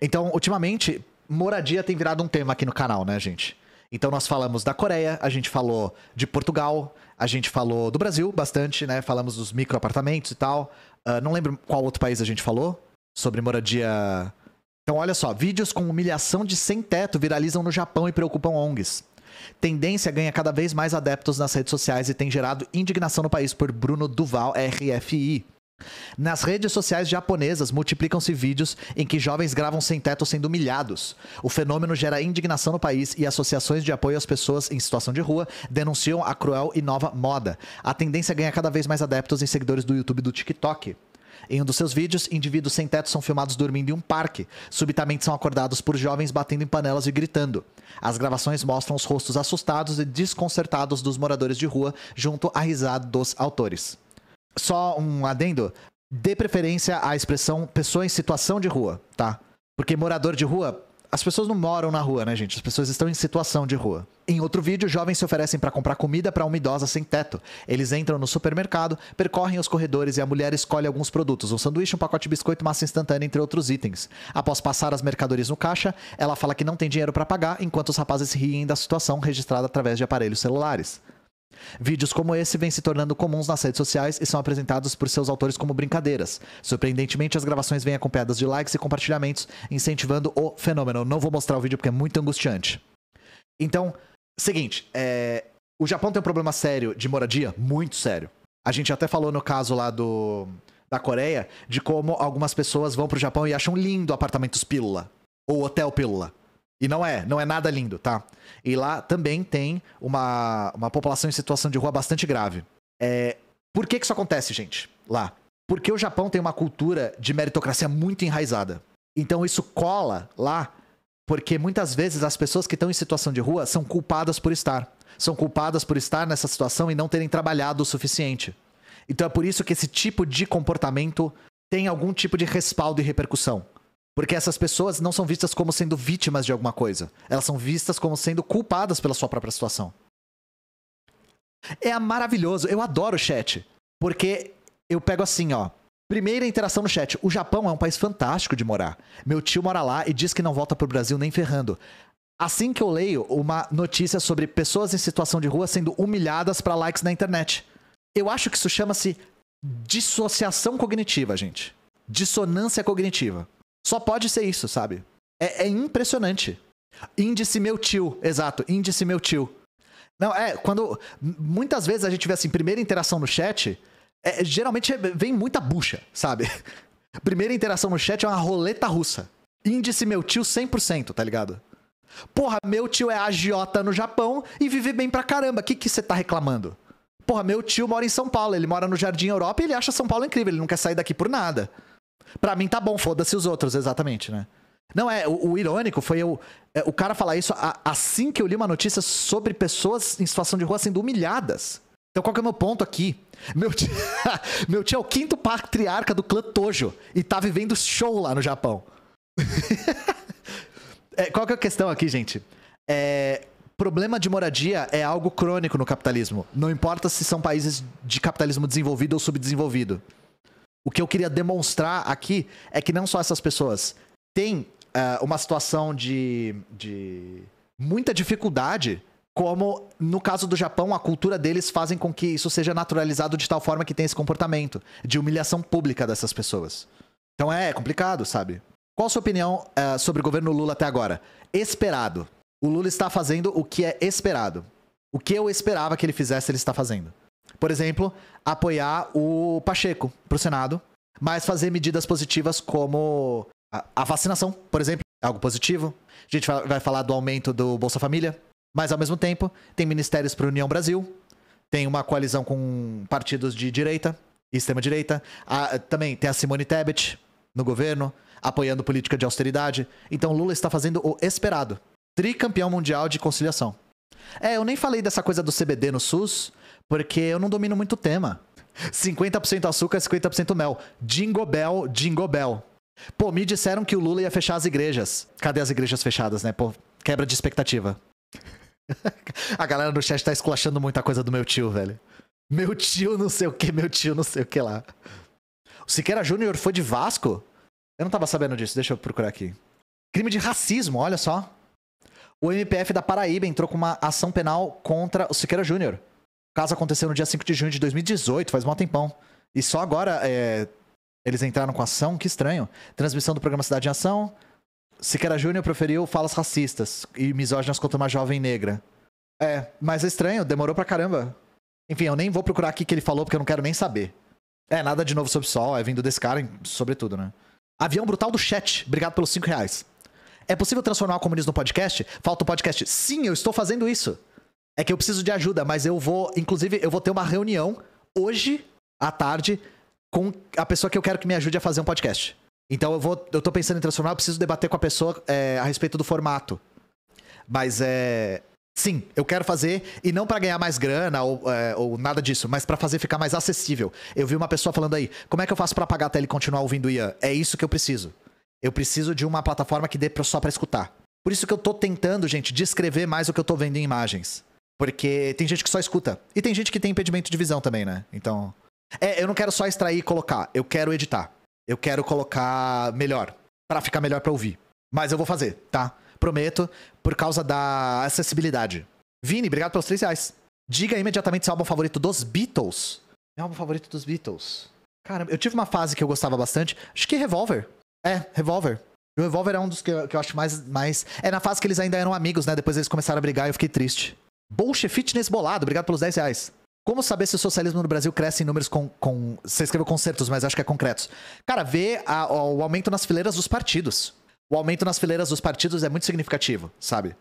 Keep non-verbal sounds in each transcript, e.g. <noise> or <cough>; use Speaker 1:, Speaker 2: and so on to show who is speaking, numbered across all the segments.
Speaker 1: Então, ultimamente, moradia tem virado um tema aqui no canal, né, gente? Então nós falamos da Coreia, a gente falou de Portugal, a gente falou do Brasil bastante, né? Falamos dos microapartamentos e tal. Uh, não lembro qual outro país a gente falou sobre moradia. Então, olha só, vídeos com humilhação de sem teto viralizam no Japão e preocupam ONGs. Tendência ganha cada vez mais adeptos nas redes sociais e tem gerado indignação no país por Bruno Duval, RFI. Nas redes sociais japonesas multiplicam-se vídeos em que jovens gravam sem teto sendo humilhados. O fenômeno gera indignação no país e associações de apoio às pessoas em situação de rua denunciam a cruel e nova moda. A tendência ganha cada vez mais adeptos e seguidores do YouTube e do TikTok. Em um dos seus vídeos, indivíduos sem teto são filmados dormindo em um parque. Subitamente são acordados por jovens batendo em panelas e gritando. As gravações mostram os rostos assustados e desconcertados dos moradores de rua, junto à risada dos autores. Só um adendo. Dê preferência à expressão pessoa em situação de rua, tá? Porque morador de rua, as pessoas não moram na rua, né, gente? As pessoas estão em situação de rua. Em outro vídeo, jovens se oferecem para comprar comida para uma idosa sem teto. Eles entram no supermercado, percorrem os corredores e a mulher escolhe alguns produtos: um sanduíche, um pacote de biscoito, massa instantânea, entre outros itens. Após passar as mercadorias no caixa, ela fala que não tem dinheiro para pagar, enquanto os rapazes riem da situação registrada através de aparelhos celulares. Vídeos como esse vêm se tornando comuns nas redes sociais e são apresentados por seus autores como brincadeiras. Surpreendentemente, as gravações vêm acompanhadas de likes e compartilhamentos, incentivando o fenômeno. Não vou mostrar o vídeo porque é muito angustiante. Então, seguinte, é... o Japão tem um problema sério de moradia, muito sério. A gente até falou no caso lá do da Coreia de como algumas pessoas vão pro Japão e acham lindo apartamentos pílula ou hotel pílula. E não é, não é nada lindo, tá? E lá também tem uma, uma população em situação de rua bastante grave. É, por que, que isso acontece, gente? Lá. Porque o Japão tem uma cultura de meritocracia muito enraizada. Então isso cola lá, porque muitas vezes as pessoas que estão em situação de rua são culpadas por estar. São culpadas por estar nessa situação e não terem trabalhado o suficiente. Então é por isso que esse tipo de comportamento tem algum tipo de respaldo e repercussão. Porque essas pessoas não são vistas como sendo vítimas de alguma coisa. Elas são vistas como sendo culpadas pela sua própria situação. É maravilhoso. Eu adoro o chat. Porque eu pego assim, ó. Primeira interação no chat. O Japão é um país fantástico de morar. Meu tio mora lá e diz que não volta pro Brasil nem ferrando. Assim que eu leio uma notícia sobre pessoas em situação de rua sendo humilhadas para likes na internet. Eu acho que isso chama-se dissociação cognitiva, gente. Dissonância cognitiva. Só pode ser isso, sabe? É, é impressionante. Índice meu tio, exato, índice meu tio. Não, é, quando. Muitas vezes a gente vê assim, primeira interação no chat, é, geralmente vem muita bucha, sabe? <laughs> Primeira interação no chat é uma roleta russa. Índice meu tio 100%, tá ligado? Porra, meu tio é agiota no Japão e vive bem pra caramba. O que você tá reclamando? Porra, meu tio mora em São Paulo, ele mora no Jardim Europa e ele acha São Paulo incrível, ele não quer sair daqui por nada. Pra mim tá bom, foda-se os outros, exatamente, né? Não, é, o, o irônico foi eu, é, o cara falar isso a, assim que eu li uma notícia sobre pessoas em situação de rua sendo humilhadas. Então qual que é o meu ponto aqui? Meu tio, <laughs> meu tio é o quinto patriarca do clã Tojo e tá vivendo show lá no Japão. <laughs> é, qual que é a questão aqui, gente? É, problema de moradia é algo crônico no capitalismo. Não importa se são países de capitalismo desenvolvido ou subdesenvolvido. O que eu queria demonstrar aqui é que não só essas pessoas têm uh, uma situação de, de muita dificuldade, como no caso do Japão, a cultura deles fazem com que isso seja naturalizado de tal forma que tem esse comportamento de humilhação pública dessas pessoas. Então é complicado, sabe? Qual a sua opinião uh, sobre o governo Lula até agora? Esperado. O Lula está fazendo o que é esperado. O que eu esperava que ele fizesse, ele está fazendo. Por exemplo, apoiar o Pacheco para o Senado, mas fazer medidas positivas como a, vacinação, por exemplo, é algo positivo. A gente vai falar do aumento do Bolsa Família, mas ao mesmo tempo tem ministérios para União Brasil, tem uma coalizão com partidos de direita e extrema-direita. Também tem a Simone Tebet no governo, apoiando política de austeridade. Então Lula está fazendo o esperado. Tricampeão mundial de conciliação. É, eu nem falei dessa coisa do CBD no SUS, porque eu não domino muito o tema. 50% açúcar, 50% mel. Jingle Bell. Pô, me disseram que o Lula ia fechar as igrejas. Cadê as igrejas fechadas, né? Pô, quebra de expectativa. <laughs> a galera no chat tá esculachando muita coisa do meu tio, velho. Meu tio não sei o que, meu tio não sei o que lá. O Siqueira Júnior foi de Vasco? Eu não tava sabendo disso, deixa eu procurar aqui. Crime de racismo, olha só. O MPF da Paraíba entrou com uma ação penal contra o Siqueira Júnior. Caso aconteceu no dia 5 de junho de 2018, faz um tempão. E só agora é, eles entraram com ação, que estranho. Transmissão do programa Cidade em Ação. Siqueira Júnior proferiu falas racistas e misóginas contra uma jovem negra. É, mas é estranho, demorou pra caramba. Enfim, eu nem vou procurar aqui o que ele falou, porque eu não quero nem saber. É, nada de novo sobre o sol, é vindo desse cara, sobretudo, né? Avião Brutal do Chat, obrigado pelos 5 reais. É possível transformar o comunismo no podcast? Falta o podcast. Sim, eu estou fazendo isso. É que eu preciso de ajuda, mas eu vou, inclusive, eu vou ter uma reunião hoje à tarde com a pessoa que eu quero que me ajude a fazer um podcast. Então eu vou, eu tô pensando em transformar, eu preciso debater com a pessoa é, a respeito do formato. Mas é, Sim, eu quero fazer, e não para ganhar mais grana ou, é, ou nada disso, mas para fazer ficar mais acessível. Eu vi uma pessoa falando aí, como é que eu faço para pagar até ele continuar ouvindo Ian? É isso que eu preciso. Eu preciso de uma plataforma que dê só para escutar. Por isso que eu tô tentando, gente, descrever mais o que eu tô vendo em imagens. Porque tem gente que só escuta. E tem gente que tem impedimento de visão também, né? Então. É, eu não quero só extrair e colocar. Eu quero editar. Eu quero colocar melhor. para ficar melhor para ouvir. Mas eu vou fazer, tá? Prometo, por causa da acessibilidade. Vini, obrigado pelos 3 reais. Diga imediatamente seu álbum favorito dos Beatles. Meu álbum favorito dos Beatles. Cara, eu tive uma fase que eu gostava bastante. Acho que Revolver. É, Revolver. O Revolver é um dos que eu, que eu, acho mais, mais. É na fase que eles ainda eram amigos, né? Depois eles começaram a brigar e eu fiquei triste. Bolche Fitness Bolado, obrigado pelos 10 reais. Como saber se o socialismo no Brasil cresce em números com. com... Você escreveu concertos, mas acho que é concretos. Cara, vê a, o aumento nas fileiras dos partidos o aumento nas fileiras dos partidos é muito significativo, sabe?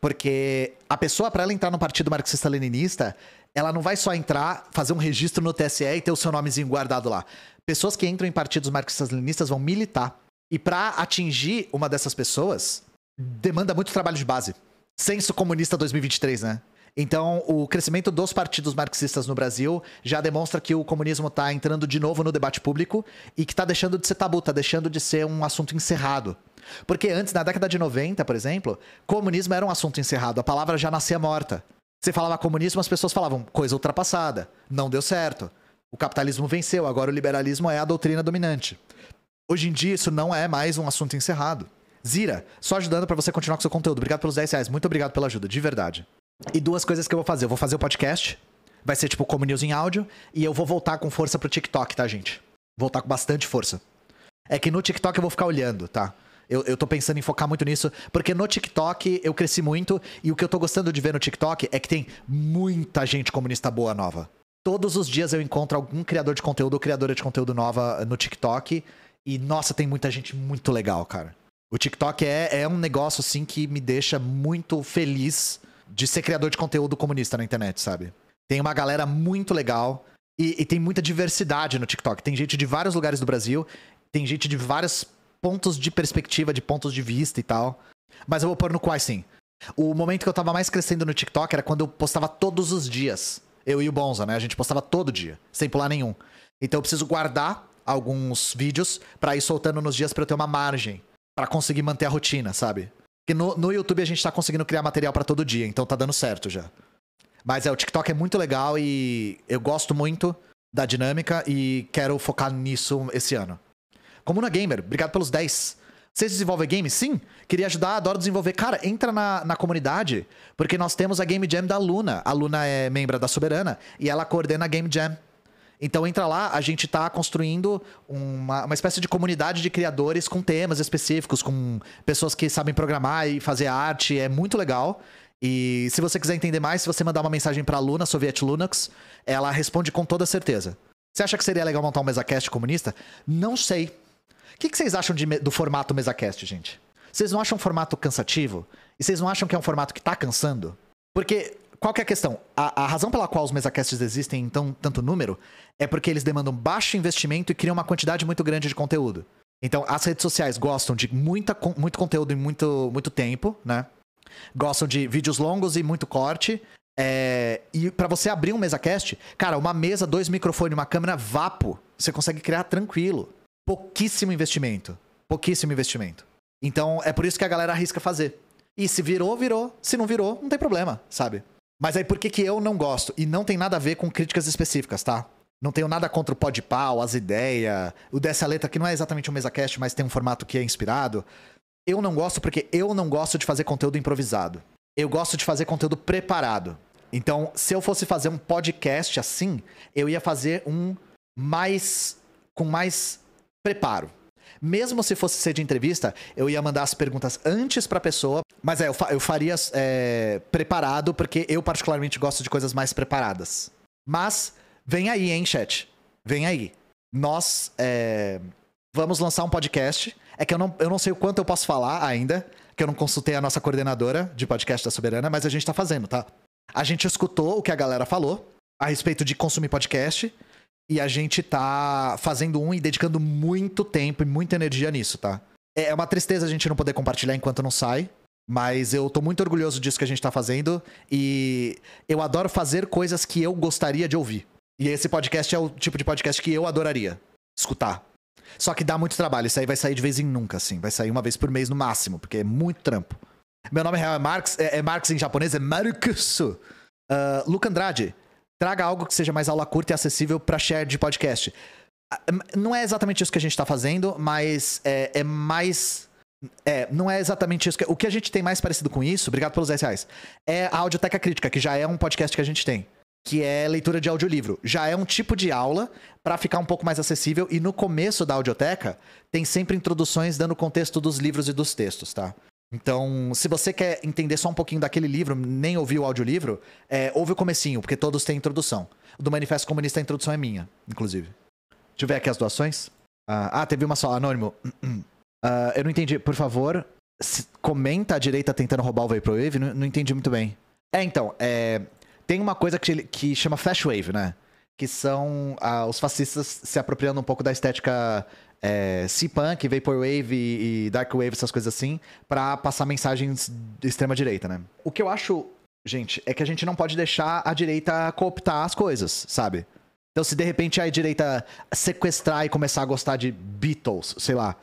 Speaker 1: Porque a pessoa, para ela entrar no partido marxista-leninista, ela não vai só entrar, fazer um registro no TSE e ter o seu nomezinho guardado lá. Pessoas que entram em partidos marxistas-leninistas vão militar. E para atingir uma dessas pessoas, demanda muito trabalho de base. Censo Comunista 2023, né? Então, o crescimento dos partidos marxistas no Brasil já demonstra que o comunismo está entrando de novo no debate público e que está deixando de ser tabu, está deixando de ser um assunto encerrado. Porque antes, na década de 90, por exemplo, comunismo era um assunto encerrado, a palavra já nascia morta. Você falava comunismo, as pessoas falavam coisa ultrapassada, não deu certo. O capitalismo venceu, agora o liberalismo é a doutrina dominante. Hoje em dia, isso não é mais um assunto encerrado. Zira, só ajudando para você continuar com seu conteúdo. Obrigado pelos 10 reais. Muito obrigado pela ajuda, de verdade. E duas coisas que eu vou fazer. Eu vou fazer o podcast. Vai ser tipo como news em áudio. E eu vou voltar com força pro TikTok, tá, gente? Voltar com bastante força. É que no TikTok eu vou ficar olhando, tá? Eu, eu tô pensando em focar muito nisso, porque no TikTok eu cresci muito e o que eu tô gostando de ver no TikTok é que tem muita gente comunista boa nova. Todos os dias eu encontro algum criador de conteúdo ou criadora de conteúdo nova no TikTok e, nossa, tem muita gente muito legal, cara. O TikTok é, é um negócio, assim, que me deixa muito feliz de ser criador de conteúdo comunista na internet, sabe? Tem uma galera muito legal e, e tem muita diversidade no TikTok. Tem gente de vários lugares do Brasil, tem gente de vários pontos de perspectiva, de pontos de vista e tal. Mas eu vou pôr no quais sim. O momento que eu tava mais crescendo no TikTok era quando eu postava todos os dias. Eu e o Bonza, né? A gente postava todo dia, sem pular nenhum. Então eu preciso guardar alguns vídeos para ir soltando nos dias para eu ter uma margem para conseguir manter a rotina, sabe? Porque no, no YouTube a gente tá conseguindo criar material para todo dia, então tá dando certo já. Mas é, o TikTok é muito legal e eu gosto muito da dinâmica e quero focar nisso esse ano. Comuna Gamer, obrigado pelos 10. Vocês desenvolvem games? Sim. Queria ajudar, adoro desenvolver. Cara, entra na, na comunidade, porque nós temos a Game Jam da Luna. A Luna é membro da Soberana e ela coordena a Game Jam. Então entra lá, a gente está construindo uma, uma espécie de comunidade de criadores com temas específicos, com pessoas que sabem programar e fazer arte. É muito legal. E se você quiser entender mais, se você mandar uma mensagem para a Luna, Soviet Linux, ela responde com toda certeza. Você acha que seria legal montar um MesaCast comunista? Não sei que, que vocês acham de, do formato MesaCast, gente? Vocês não acham um formato cansativo? E vocês não acham que é um formato que tá cansando? Porque, qual que é a questão? A, a razão pela qual os MesaCasts existem em tão, tanto número é porque eles demandam baixo investimento e criam uma quantidade muito grande de conteúdo. Então, as redes sociais gostam de muita, muito conteúdo em muito, muito tempo, né? Gostam de vídeos longos e muito corte. É... E para você abrir um MesaCast, cara, uma mesa, dois microfones, uma câmera vapo, você consegue criar tranquilo pouquíssimo investimento. Pouquíssimo investimento. Então é por isso que a galera arrisca fazer. E se virou, virou. Se não virou, não tem problema, sabe? Mas aí por que, que eu não gosto? E não tem nada a ver com críticas específicas, tá? Não tenho nada contra o Podpah, as ideias, o Dessa Letra, que não é exatamente um MesaCast, mas tem um formato que é inspirado. Eu não gosto porque eu não gosto de fazer conteúdo improvisado. Eu gosto de fazer conteúdo preparado. Então, se eu fosse fazer um podcast assim, eu ia fazer um mais. com mais preparo. Mesmo se fosse ser de entrevista, eu ia mandar as perguntas antes pra pessoa, mas é, eu, fa eu faria é, preparado, porque eu particularmente gosto de coisas mais preparadas. Mas, vem aí, hein, chat? Vem aí. Nós é, vamos lançar um podcast. É que eu não, eu não sei o quanto eu posso falar ainda, que eu não consultei a nossa coordenadora de podcast da Soberana, mas a gente tá fazendo, tá? A gente escutou o que a galera falou a respeito de consumir podcast. E a gente tá fazendo um e dedicando muito tempo e muita energia nisso, tá? É uma tristeza a gente não poder compartilhar enquanto não sai. Mas eu tô muito orgulhoso disso que a gente tá fazendo. E eu adoro fazer coisas que eu gostaria de ouvir. E esse podcast é o tipo de podcast que eu adoraria escutar. Só que dá muito trabalho. Isso aí vai sair de vez em nunca, assim. Vai sair uma vez por mês no máximo, porque é muito trampo. Meu nome real é Marx. É, é Marx em japonês, é Marcus. Uh, Luca Andrade. Traga algo que seja mais aula curta e acessível para share de podcast. Não é exatamente isso que a gente está fazendo, mas é, é, mais. É, não é exatamente isso. Que, o que a gente tem mais parecido com isso, obrigado pelos 10 reais, é a Audioteca Crítica, que já é um podcast que a gente tem. Que é leitura de audiolivro. Já é um tipo de aula para ficar um pouco mais acessível. E no começo da audioteca, tem sempre introduções dando contexto dos livros e dos textos, tá? Então, se você quer entender só um pouquinho daquele livro, nem ouvir o audiolivro, é, ouve o comecinho, porque todos têm introdução. Do Manifesto Comunista, a introdução é minha, inclusive. Deixa eu ver aqui as doações. Uh, ah, teve uma só. Anônimo. Uh, <clears throat> eu não entendi. Por favor, comenta a direita tentando roubar o Vaporwave. Não, não entendi muito bem. É, então, é, tem uma coisa que, que chama Flash Wave, né? Que são uh, os fascistas se apropriando um pouco da estética é, C-Punk, Vaporwave e, e Darkwave, essas coisas assim, para passar mensagens de extrema direita, né? O que eu acho, gente, é que a gente não pode deixar a direita cooptar as coisas, sabe? Então, se de repente a direita sequestrar e começar a gostar de Beatles, sei lá.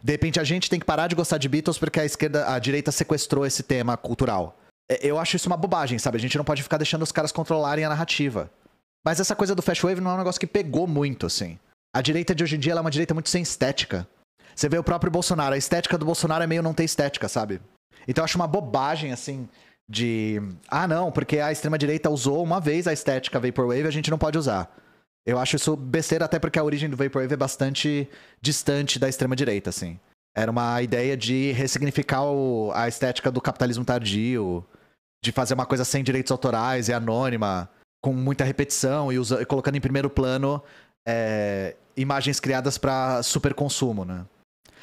Speaker 1: De repente a gente tem que parar de gostar de Beatles porque a esquerda, a direita sequestrou esse tema cultural. É, eu acho isso uma bobagem, sabe? A gente não pode ficar deixando os caras controlarem a narrativa. Mas essa coisa do Fast Wave não é um negócio que pegou muito, assim. A direita de hoje em dia é uma direita muito sem estética. Você vê o próprio Bolsonaro, a estética do Bolsonaro é meio não ter estética, sabe? Então eu acho uma bobagem, assim, de. Ah, não, porque a extrema-direita usou uma vez a estética Vaporwave, a gente não pode usar. Eu acho isso besteira, até porque a origem do Vaporwave é bastante distante da extrema-direita, assim. Era uma ideia de ressignificar o... a estética do capitalismo tardio, de fazer uma coisa sem direitos autorais e anônima, com muita repetição e, usa... colocando em primeiro plano é, imagens criadas para super consumo, né?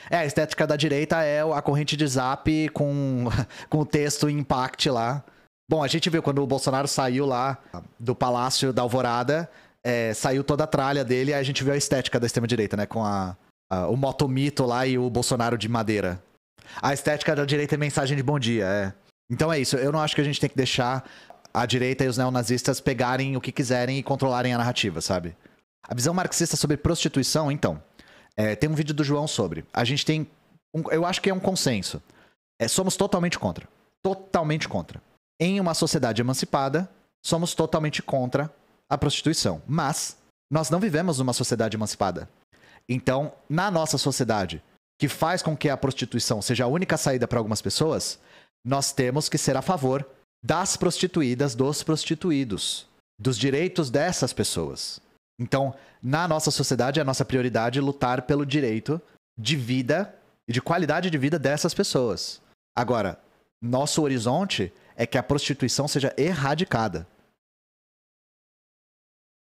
Speaker 1: É, a estética da direita é a corrente de zap com, <laughs> com o texto em impact lá. Bom, a gente viu quando o Bolsonaro saiu lá do Palácio da Alvorada, é, saiu toda a tralha dele, aí a gente viu a estética da extrema-direita, né? Com a, a, o motomito lá e o Bolsonaro de madeira. A estética da direita é mensagem de bom dia, é. Então é isso, eu não acho que a gente tem que deixar a direita e os neonazistas pegarem o que quiserem e controlarem a narrativa, sabe? A visão marxista sobre prostituição, então. É, tem um vídeo do João sobre. A gente tem. Um, eu acho que é um consenso. É, somos totalmente contra. Totalmente contra. Em uma sociedade emancipada, somos totalmente contra a prostituição. Mas nós não vivemos numa sociedade emancipada. Então, na nossa sociedade, que faz com que a prostituição seja a única saída para algumas pessoas, nós temos que ser a favor das prostituídas, dos prostituídos, dos direitos dessas pessoas. Então, na nossa sociedade, a nossa prioridade é lutar pelo direito de vida e de qualidade de vida dessas pessoas. Agora, nosso horizonte é que a prostituição seja erradicada.